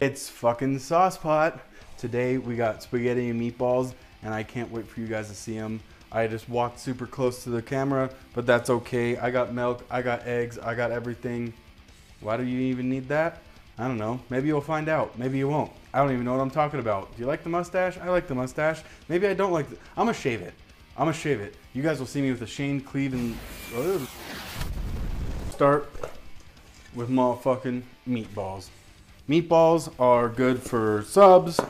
It's fucking sauce pot. Today we got spaghetti and meatballs, and I can't wait for you guys to see them. I just walked super close to the camera, but that's okay. I got milk, I got eggs, I got everything. Why do you even need that? I don't know. Maybe you'll find out. Maybe you won't. I don't even know what I'm talking about. Do you like the mustache? I like the mustache. Maybe I don't like the... I'm gonna shave it. I'm gonna shave it. You guys will see me with a Shane Cleave and... Start with motherfucking meatballs. Meatballs are good for subs,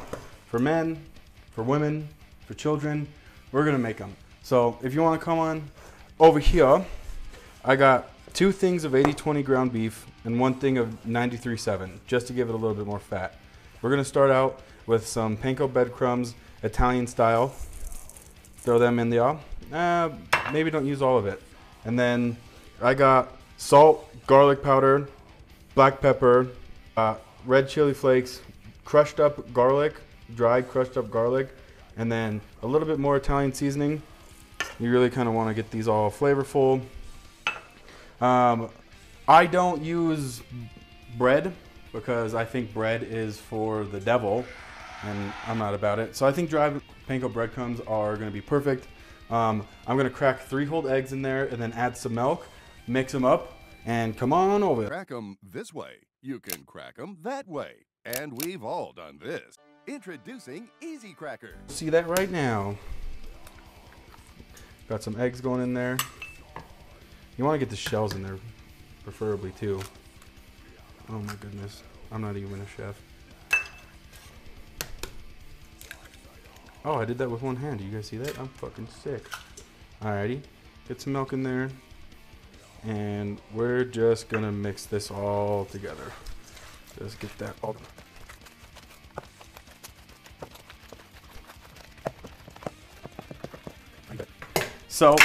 for men, for women, for children. We're gonna make them. So if you wanna come on over here, I got two things of 80-20 ground beef and one thing of 93.7, just to give it a little bit more fat. We're gonna start out with some panko breadcrumbs, Italian style. Throw them in the there. Uh, maybe don't use all of it. And then I got salt, garlic powder, black pepper, uh, red chili flakes, crushed up garlic, dried crushed up garlic, and then a little bit more Italian seasoning. You really kind of want to get these all flavorful. Um, I don't use bread because I think bread is for the devil and I'm not about it. So I think dry panko breadcrumbs are gonna be perfect. Um, I'm gonna crack three whole eggs in there and then add some milk, mix them up, and come on over. Crack them this way. You can crack 'em that way. And we've all done this. Introducing Easy Cracker. See that right now. Got some eggs going in there. You wanna get the shells in there, preferably too. Oh my goodness, I'm not even a chef. Oh, I did that with one hand. Do you guys see that? I'm fucking sick. Alrighty, get some milk in there. And we're just gonna mix this all together. Just get that all. So,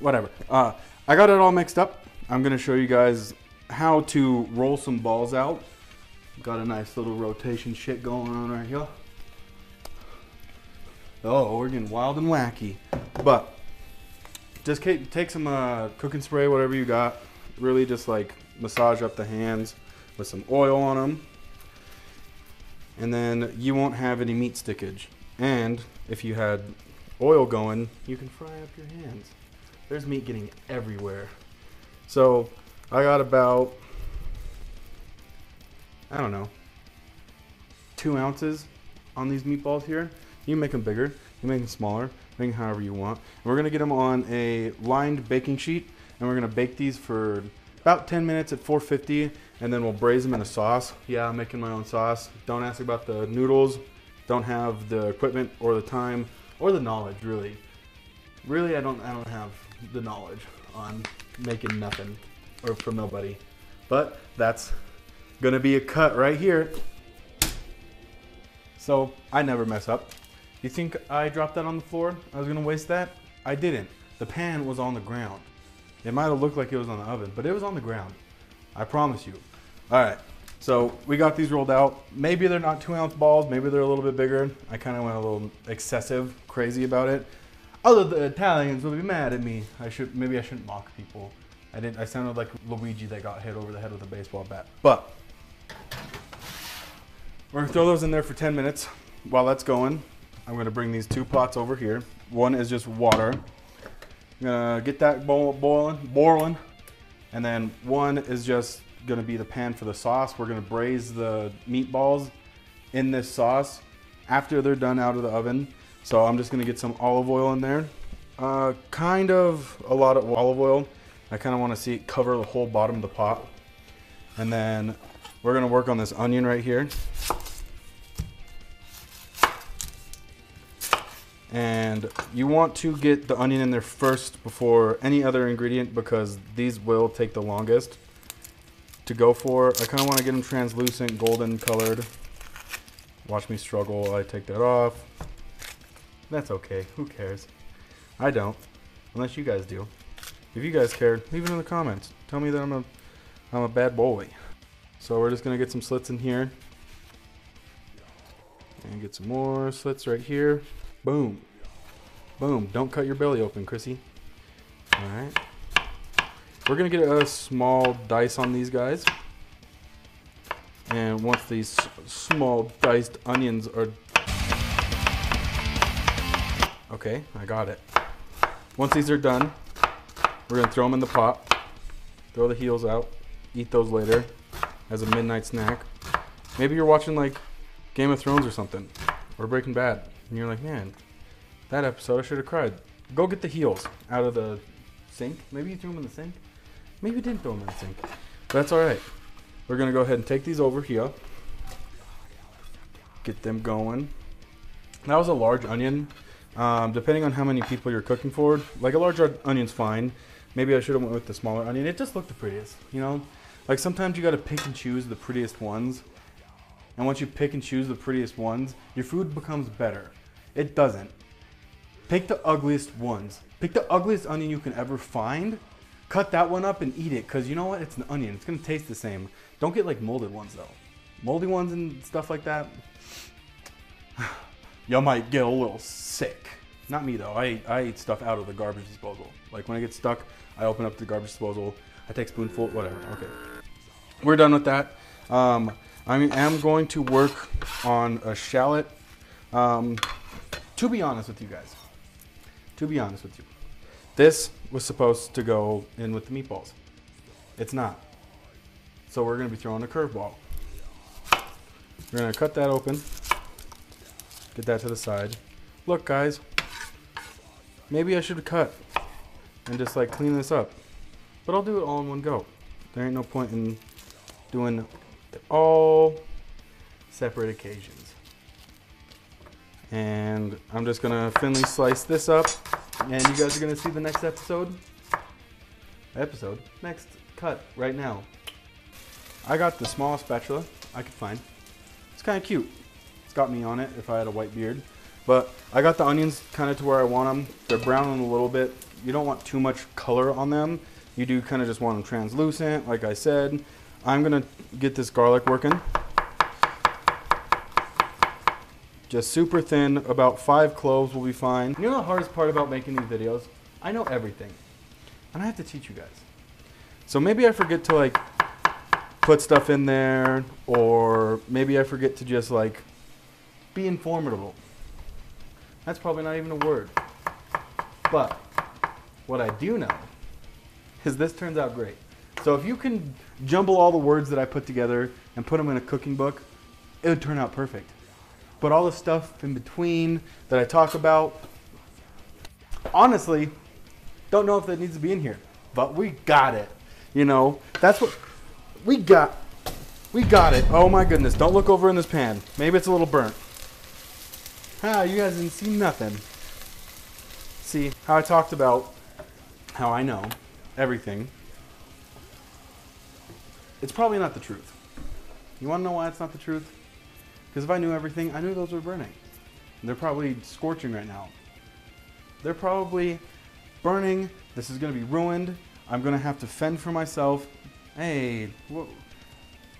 whatever. Uh, I got it all mixed up. I'm gonna show you guys how to roll some balls out. Got a nice little rotation shit going on right here. Oh, we're getting wild and wacky. But just take some uh, cooking spray, whatever you got. Really just like massage up the hands with some oil on them. And then you won't have any meat stickage. And if you had oil going, you can fry up your hands. There's meat getting everywhere. So I got about, I don't know, two ounces on these meatballs here. You can make them bigger, make them smaller, make them however you want. And we're gonna get them on a lined baking sheet and we're gonna bake these for about 10 minutes at 450 and then we'll braise them in a sauce. Yeah, I'm making my own sauce. Don't ask about the noodles. Don't have the equipment or the time or the knowledge really. Really, I don't, I don't have the knowledge on making nothing or from nobody. But that's gonna be a cut right here. So I never mess up. You think I dropped that on the floor? I was gonna waste that? I didn't. The pan was on the ground. It might have looked like it was on the oven, but it was on the ground. I promise you. All right, so we got these rolled out. Maybe they're not two ounce balls, maybe they're a little bit bigger. I kind of went a little excessive, crazy about it. Other the Italians will be mad at me. I should maybe I shouldn't mock people. I didn't. I sounded like Luigi that got hit over the head with a baseball bat. But we're gonna throw those in there for 10 minutes. While that's going, I'm gonna bring these two pots over here. One is just water. I'm gonna get that boiling, boiling, and then one is just gonna be the pan for the sauce. We're gonna braise the meatballs in this sauce after they're done out of the oven. So I'm just gonna get some olive oil in there. Uh, kind of a lot of olive oil. I kind of want to see it cover the whole bottom of the pot. And then we're gonna work on this onion right here. And you want to get the onion in there first before any other ingredient because these will take the longest to go for. I kind of want to get them translucent, golden colored. Watch me struggle I take that off. That's okay. Who cares? I don't. Unless you guys do. If you guys care, leave it in the comments. Tell me that I'm a, I'm a bad boy. So we're just going to get some slits in here. And get some more slits right here. Boom. Boom. Don't cut your belly open, Chrissy. Alright. We're going to get a small dice on these guys. And once these small diced onions are. Okay, I got it. Once these are done, we're gonna throw them in the pot, throw the heels out, eat those later as a midnight snack. Maybe you're watching like Game of Thrones or something, or Breaking Bad, and you're like, man, that episode I should have cried. Go get the heels out of the sink. Maybe you threw them in the sink. Maybe you didn't throw them in the sink. But that's all right. We're gonna go ahead and take these over here. Get them going. That was a large onion. Um, depending on how many people you're cooking for, like a large onion's fine. Maybe I should have went with the smaller onion. It just looked the prettiest, you know. Like sometimes you gotta pick and choose the prettiest ones. And once you pick and choose the prettiest ones, your food becomes better. It doesn't. Pick the ugliest ones. Pick the ugliest onion you can ever find. Cut that one up and eat it, cause you know what? It's an onion. It's gonna taste the same. Don't get like molded ones though. Moldy ones and stuff like that. you might get a little sick. Not me though. I I eat stuff out of the garbage disposal. Like when I get stuck, I open up the garbage disposal. I take spoonful, whatever. Okay, we're done with that. Um, I am going to work on a shallot. Um, to be honest with you guys, to be honest with you, this was supposed to go in with the meatballs. It's not. So we're gonna be throwing a curveball. We're gonna cut that open. Get that to the side. Look, guys. Maybe I should cut and just like clean this up. But I'll do it all in one go. There ain't no point in doing it all separate occasions. And I'm just gonna thinly slice this up, and you guys are gonna see the next episode. Episode? Next cut right now. I got the smallest spatula I could find. It's kind of cute. It's got me on it if I had a white beard. But I got the onions kind of to where I want them. They're browning a little bit. You don't want too much color on them. You do kind of just want them translucent, like I said. I'm gonna get this garlic working. Just super thin, about five cloves will be fine. You know the hardest part about making these videos? I know everything. And I have to teach you guys. So maybe I forget to like put stuff in there, or maybe I forget to just like be informative. That's probably not even a word. But what I do know is this turns out great. So if you can jumble all the words that I put together and put them in a cooking book, it would turn out perfect. But all the stuff in between that I talk about, honestly, don't know if that needs to be in here. But we got it. You know, that's what we got. We got it. Oh my goodness. Don't look over in this pan. Maybe it's a little burnt. Ah, you guys didn't see nothing. See how I talked about how I know everything. It's probably not the truth. You want to know why it's not the truth? Because if I knew everything, I knew those were burning. They're probably scorching right now. They're probably burning. This is going to be ruined. I'm going to have to fend for myself. Hey,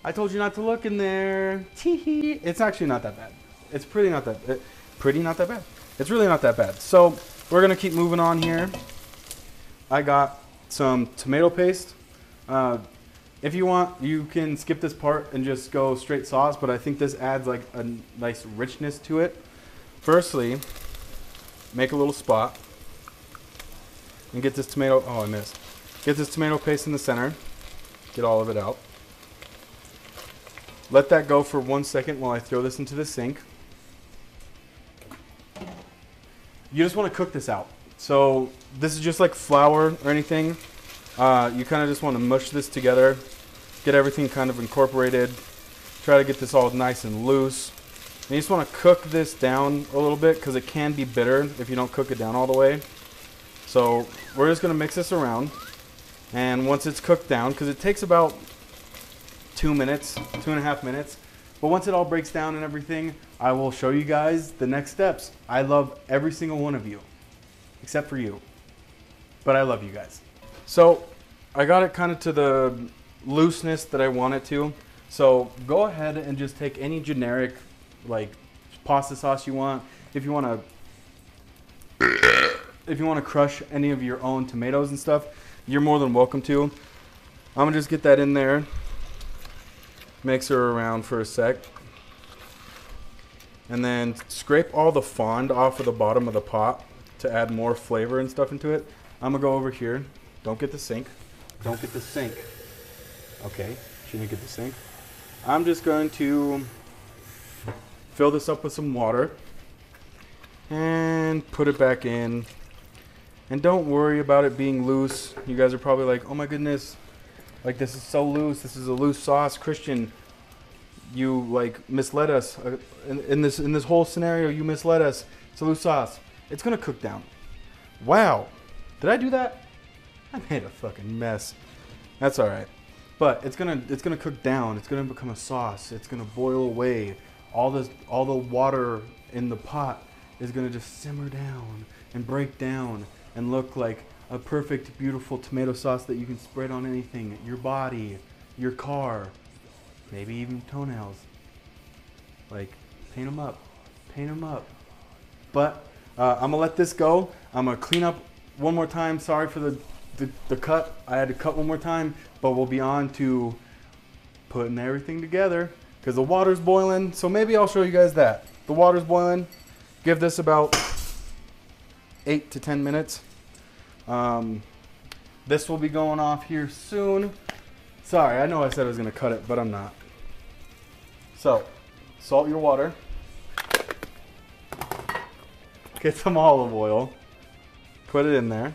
I told you not to look in there. It's actually not that bad. It's pretty not that it, pretty not that bad. It's really not that bad. So we're gonna keep moving on here. I got some tomato paste. Uh, if you want, you can skip this part and just go straight sauce, but I think this adds like a nice richness to it. Firstly, make a little spot and get this tomato. Oh, I missed. Get this tomato paste in the center. Get all of it out. Let that go for one second while I throw this into the sink. You just want to cook this out. So this is just like flour or anything. Uh, you kind of just want to mush this together, get everything kind of incorporated. Try to get this all nice and loose. And you just want to cook this down a little bit because it can be bitter if you don't cook it down all the way. So we're just going to mix this around. And once it's cooked down, because it takes about two minutes, two and a half minutes. But once it all breaks down and everything, I will show you guys the next steps. I love every single one of you, except for you. But I love you guys. So I got it kind of to the looseness that I want it to. So go ahead and just take any generic like pasta sauce you want. If you want to if you want to crush any of your own tomatoes and stuff, you're more than welcome to. I'm gonna just get that in there. Mix her around for a sec. And then scrape all the fond off of the bottom of the pot to add more flavor and stuff into it. I'm gonna go over here. Don't get the sink. Don't get the sink. Okay, shouldn't get the sink. I'm just going to fill this up with some water and put it back in. And don't worry about it being loose. You guys are probably like, oh my goodness, like this is so loose. This is a loose sauce. Christian, you like misled us uh, in, in this in this whole scenario. You misled us. It's a loose sauce. It's gonna cook down. Wow, did I do that? I made a fucking mess. That's all right. But it's gonna it's gonna cook down. It's gonna become a sauce. It's gonna boil away. All this all the water in the pot is gonna just simmer down and break down and look like a perfect, beautiful tomato sauce that you can spread on anything, your body, your car, maybe even toenails. Like paint them up, paint them up. But uh, I'm gonna let this go. I'm gonna clean up one more time. Sorry for the, the, the cut. I had to cut one more time, but we'll be on to putting everything together because the water's boiling. So maybe I'll show you guys that. The water's boiling. Give this about eight to 10 minutes. Um, this will be going off here soon. Sorry, I know I said I was gonna cut it, but I'm not. So, salt your water. Get some olive oil. Put it in there.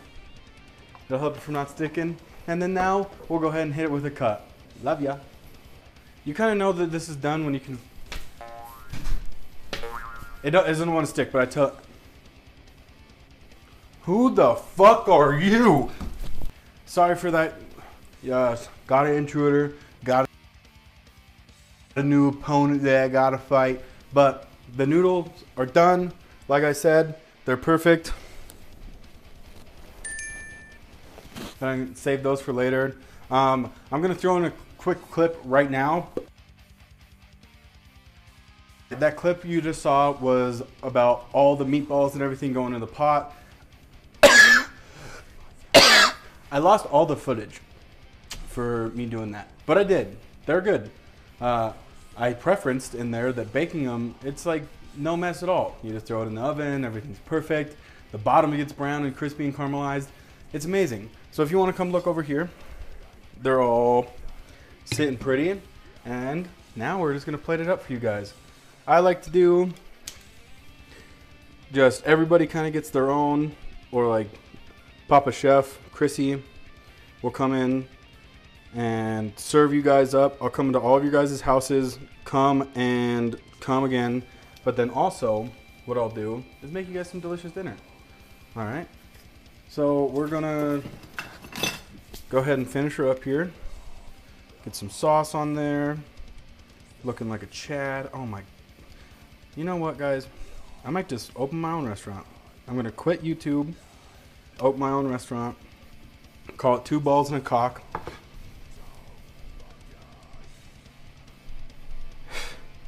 It'll help it from not sticking. And then now, we'll go ahead and hit it with a cut. Love ya. You kind of know that this is done when you can... It doesn't want to stick, but I tell... Who the fuck are you? Sorry for that. Yes, got an intruder. Got a new opponent that I gotta fight. But the noodles are done. Like I said, they're perfect. And I can save those for later. Um, I'm gonna throw in a quick clip right now. That clip you just saw was about all the meatballs and everything going in the pot. I lost all the footage for me doing that, but I did. They're good. Uh, I preferenced in there that baking them, it's like no mess at all. You just throw it in the oven, everything's perfect. The bottom gets brown and crispy and caramelized. It's amazing. So if you want to come look over here, they're all sitting pretty. And now we're just going to plate it up for you guys. I like to do just everybody kind of gets their own, or like Papa Chef, Chrissy will come in and serve you guys up. I'll come to all of you guys' houses, come and come again. But then also, what I'll do is make you guys some delicious dinner. All right. So we're gonna go ahead and finish her up here. Get some sauce on there. Looking like a Chad. Oh my. You know what, guys? I might just open my own restaurant. I'm gonna quit YouTube, open my own restaurant, call it Two Balls and a Cock.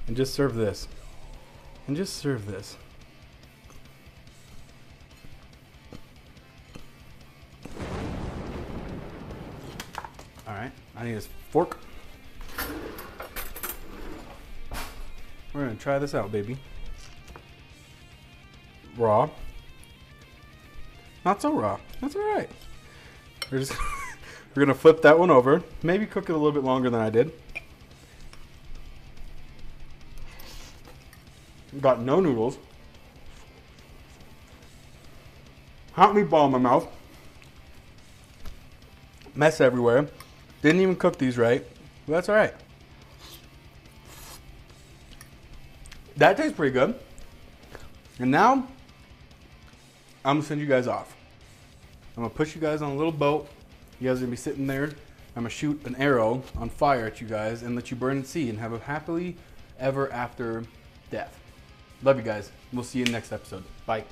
And just serve this. And just serve this. I need a fork. We're gonna try this out, baby. Raw. Not so raw. That's alright. We're just we're gonna flip that one over. Maybe cook it a little bit longer than I did. Got no noodles. Hot meatball in my mouth. Mess everywhere. Didn't even cook these right. But that's alright. That tastes pretty good. And now, I'm gonna send you guys off. I'm gonna push you guys on a little boat. You guys are gonna be sitting there. I'm gonna shoot an arrow on fire at you guys and let you burn and see and have a happily ever after death. Love you guys. We'll see you in the next episode. Bye.